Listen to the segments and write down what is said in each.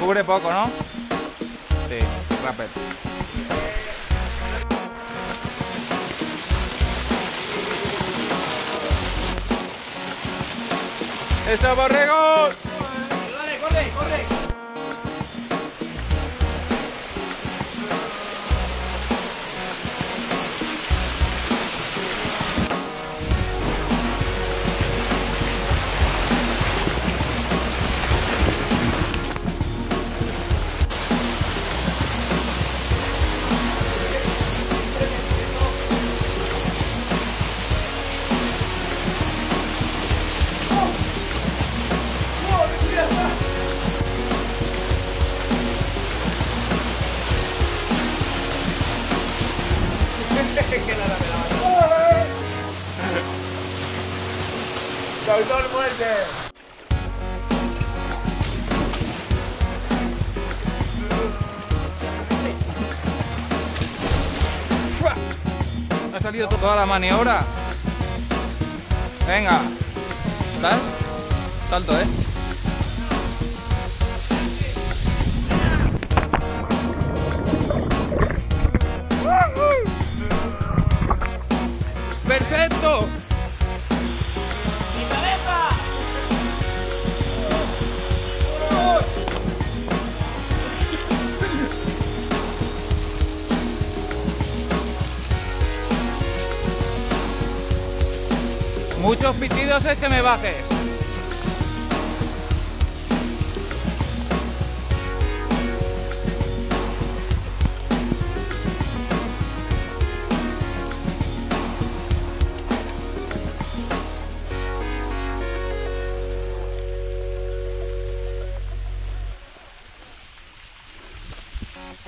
Cubre poco, ¿no? Sí, rapper. ¡Eso, borregos! Dale, corre, corre. ¡Causón muerte! Ha salido toda la maniobra. Venga. ¿Sal? Salto, ¿eh? ¡Perfecto! Muchos pitidos es que me bajes. Thank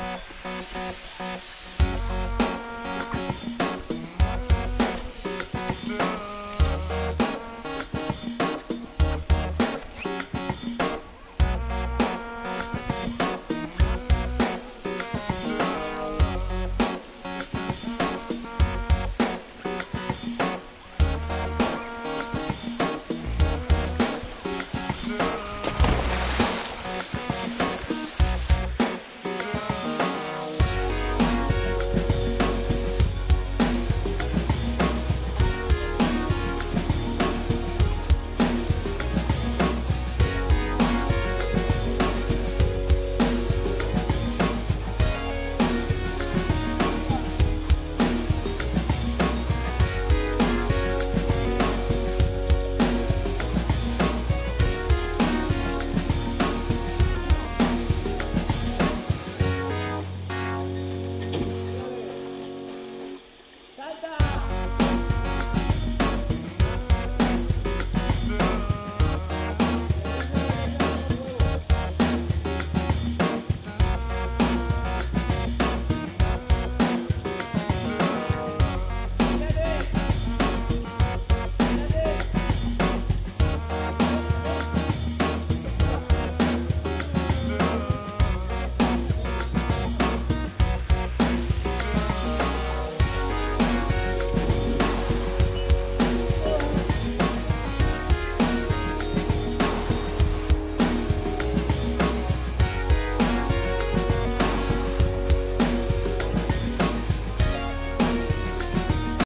you. bye